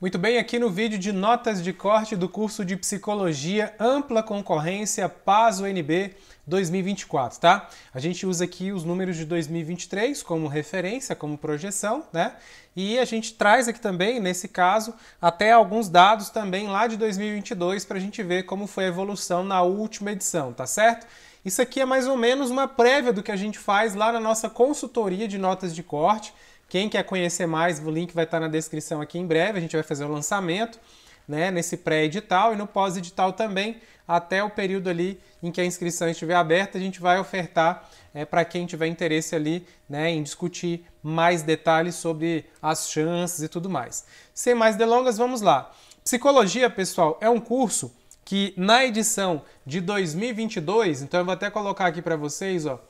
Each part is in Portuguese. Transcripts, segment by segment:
Muito bem, aqui no vídeo de notas de corte do curso de Psicologia Ampla Concorrência PAS UNB 2024, tá? A gente usa aqui os números de 2023 como referência, como projeção, né? E a gente traz aqui também, nesse caso, até alguns dados também lá de 2022 para a gente ver como foi a evolução na última edição, tá certo? Isso aqui é mais ou menos uma prévia do que a gente faz lá na nossa consultoria de notas de corte. Quem quer conhecer mais, o link vai estar na descrição aqui em breve. A gente vai fazer o lançamento né, nesse pré-edital e no pós-edital também, até o período ali em que a inscrição estiver aberta, a gente vai ofertar é, para quem tiver interesse ali né, em discutir mais detalhes sobre as chances e tudo mais. Sem mais delongas, vamos lá. Psicologia, pessoal, é um curso que na edição de 2022, então eu vou até colocar aqui para vocês, ó,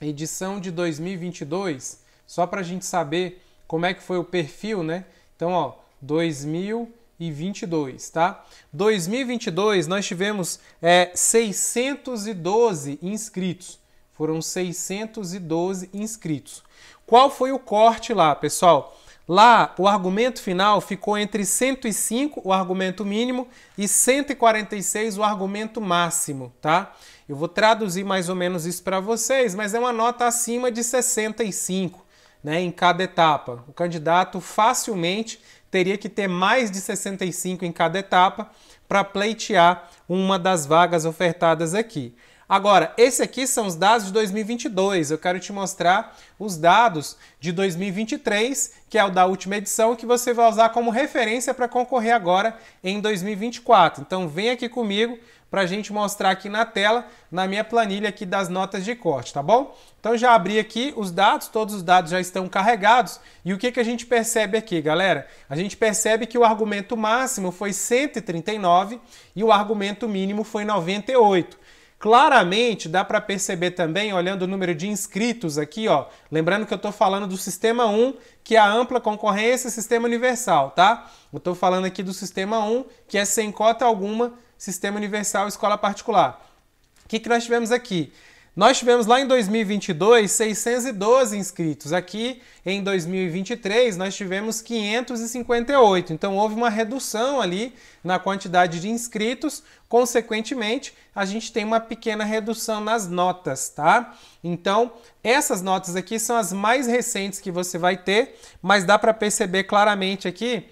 edição de 2022, só para a gente saber como é que foi o perfil, né? Então, ó, 2022, tá? 2022 nós tivemos é, 612 inscritos. Foram 612 inscritos. Qual foi o corte lá, pessoal? Lá, o argumento final ficou entre 105, o argumento mínimo, e 146, o argumento máximo, tá? Eu vou traduzir mais ou menos isso para vocês, mas é uma nota acima de 65 né, em cada etapa. O candidato facilmente teria que ter mais de 65 em cada etapa para pleitear uma das vagas ofertadas aqui. Agora, esse aqui são os dados de 2022. Eu quero te mostrar os dados de 2023, que é o da última edição, que você vai usar como referência para concorrer agora em 2024. Então, vem aqui comigo para a gente mostrar aqui na tela, na minha planilha aqui das notas de corte, tá bom? Então já abri aqui os dados, todos os dados já estão carregados. E o que, que a gente percebe aqui, galera? A gente percebe que o argumento máximo foi 139 e o argumento mínimo foi 98. Claramente dá para perceber também, olhando o número de inscritos aqui, ó. Lembrando que eu estou falando do sistema 1, que é a ampla concorrência sistema universal, tá? Eu estou falando aqui do sistema 1, que é sem cota alguma Sistema Universal Escola Particular. O que, que nós tivemos aqui? Nós tivemos lá em 2022 612 inscritos. Aqui em 2023 nós tivemos 558. Então houve uma redução ali na quantidade de inscritos. Consequentemente, a gente tem uma pequena redução nas notas, tá? Então, essas notas aqui são as mais recentes que você vai ter, mas dá para perceber claramente aqui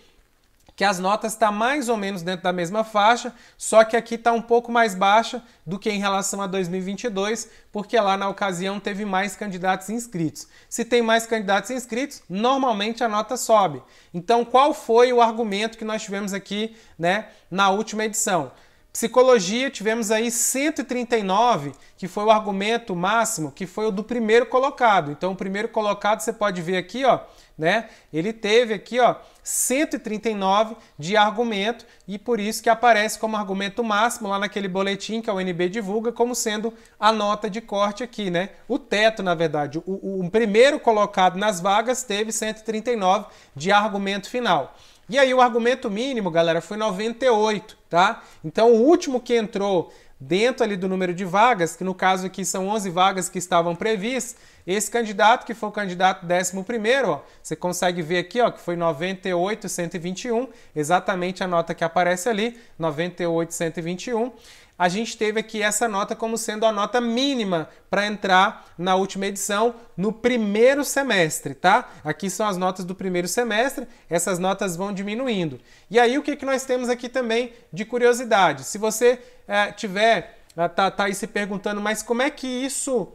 que as notas estão tá mais ou menos dentro da mesma faixa, só que aqui está um pouco mais baixa do que em relação a 2022, porque lá na ocasião teve mais candidatos inscritos. Se tem mais candidatos inscritos, normalmente a nota sobe. Então, qual foi o argumento que nós tivemos aqui né, na última edição? Psicologia, tivemos aí 139, que foi o argumento máximo, que foi o do primeiro colocado. Então, o primeiro colocado, você pode ver aqui, ó, né? Ele teve aqui, ó, 139 de argumento e por isso que aparece como argumento máximo lá naquele boletim que a UNB divulga como sendo a nota de corte aqui, né? O teto, na verdade, o, o, o primeiro colocado nas vagas teve 139 de argumento final. E aí o argumento mínimo, galera, foi 98, tá? Então o último que entrou dentro ali do número de vagas, que no caso aqui são 11 vagas que estavam previstas, esse candidato, que foi o candidato 11 ó, você consegue ver aqui ó, que foi 98,121, exatamente a nota que aparece ali, 98,121 a gente teve aqui essa nota como sendo a nota mínima para entrar na última edição no primeiro semestre, tá? Aqui são as notas do primeiro semestre, essas notas vão diminuindo. E aí o que, que nós temos aqui também de curiosidade? Se você é, tiver, é, tá, tá aí se perguntando, mas como é que isso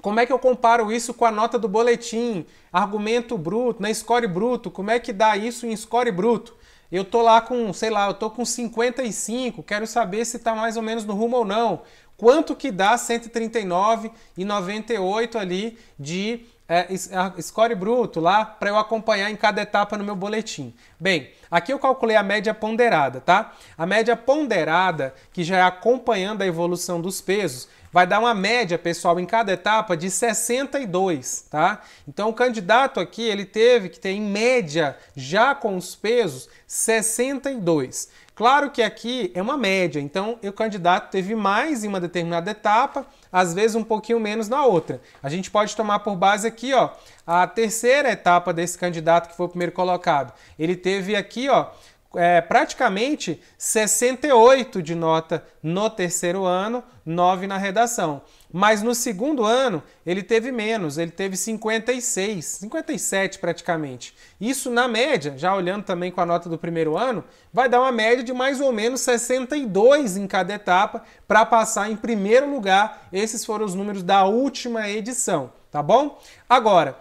como é que eu comparo isso com a nota do boletim, argumento bruto, na score bruto? Como é que dá isso em score bruto? Eu tô lá com, sei lá, eu tô com 55, quero saber se tá mais ou menos no rumo ou não. Quanto que dá 139 e 98 ali de é, score bruto lá para eu acompanhar em cada etapa no meu boletim? Bem, aqui eu calculei a média ponderada, tá? A média ponderada, que já é acompanhando a evolução dos pesos, vai dar uma média, pessoal, em cada etapa de 62, tá? Então o candidato aqui, ele teve que ter em média, já com os pesos, 62. Claro que aqui é uma média, então o candidato teve mais em uma determinada etapa, às vezes um pouquinho menos na outra. A gente pode tomar por base aqui, ó, a terceira etapa desse candidato que foi o primeiro colocado. Ele teve aqui, ó, é, praticamente 68 de nota no terceiro ano, 9 na redação. Mas no segundo ano ele teve menos, ele teve 56, 57 praticamente. Isso na média, já olhando também com a nota do primeiro ano, vai dar uma média de mais ou menos 62 em cada etapa para passar em primeiro lugar. Esses foram os números da última edição, tá bom? Agora,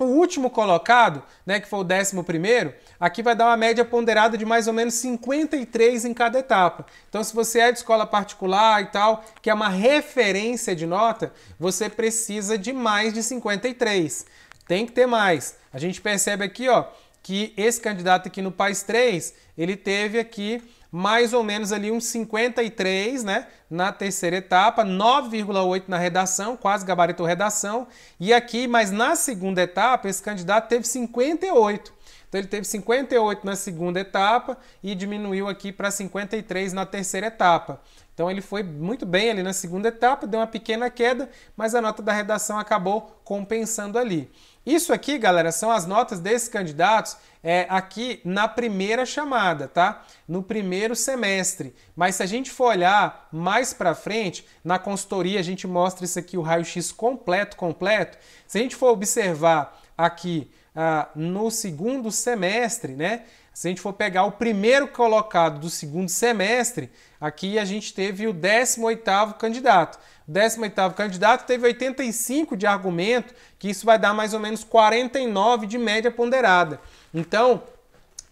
o último colocado, né, que foi o décimo primeiro, aqui vai dar uma média ponderada de mais ou menos 53 em cada etapa. Então, se você é de escola particular e tal, que é uma referência de nota, você precisa de mais de 53. Tem que ter mais. A gente percebe aqui, ó, que esse candidato aqui no PAIS 3, ele teve aqui mais ou menos ali uns 53, né, na terceira etapa, 9,8 na redação, quase gabaritou redação, e aqui, mas na segunda etapa, esse candidato teve 58. Então ele teve 58 na segunda etapa e diminuiu aqui para 53 na terceira etapa. Então ele foi muito bem ali na segunda etapa, deu uma pequena queda, mas a nota da redação acabou compensando ali. Isso aqui, galera, são as notas desses candidatos é, aqui na primeira chamada, tá? No primeiro semestre. Mas se a gente for olhar mais para frente, na consultoria a gente mostra isso aqui, o raio-x completo, completo. Se a gente for observar aqui ah, no segundo semestre, né? Se a gente for pegar o primeiro colocado do segundo semestre, aqui a gente teve o 18º candidato. O 18º candidato teve 85 de argumento, que isso vai dar mais ou menos 49 de média ponderada. Então,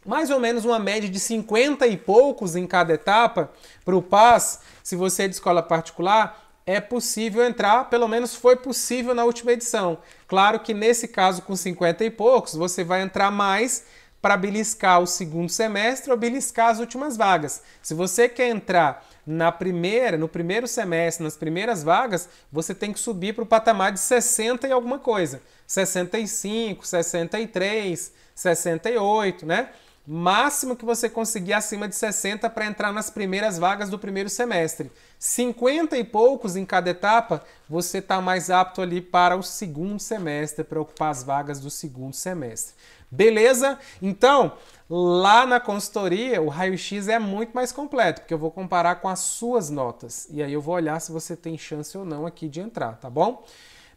mais ou menos uma média de 50 e poucos em cada etapa para o PAS, se você é de escola particular, é possível entrar, pelo menos foi possível na última edição. Claro que nesse caso, com 50 e poucos, você vai entrar mais para beliscar o segundo semestre ou beliscar as últimas vagas. Se você quer entrar na primeira, no primeiro semestre, nas primeiras vagas, você tem que subir para o patamar de 60 e alguma coisa. 65, 63, 68, né? Máximo que você conseguir acima de 60 para entrar nas primeiras vagas do primeiro semestre. 50 e poucos em cada etapa, você está mais apto ali para o segundo semestre, para ocupar as vagas do segundo semestre. Beleza? Então, lá na consultoria, o raio-x é muito mais completo, porque eu vou comparar com as suas notas. E aí eu vou olhar se você tem chance ou não aqui de entrar, tá bom?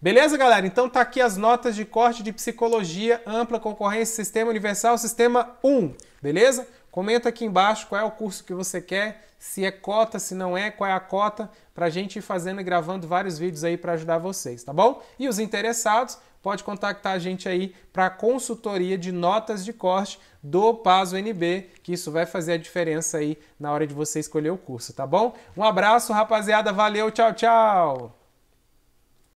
Beleza, galera? Então tá aqui as notas de corte de psicologia, ampla concorrência, sistema universal, sistema 1. Beleza? Comenta aqui embaixo qual é o curso que você quer, se é cota, se não é, qual é a cota, para a gente ir fazendo e gravando vários vídeos aí para ajudar vocês, tá bom? E os interessados, pode contactar a gente aí para consultoria de notas de corte do Paso NB, que isso vai fazer a diferença aí na hora de você escolher o curso, tá bom? Um abraço, rapaziada, valeu, tchau, tchau!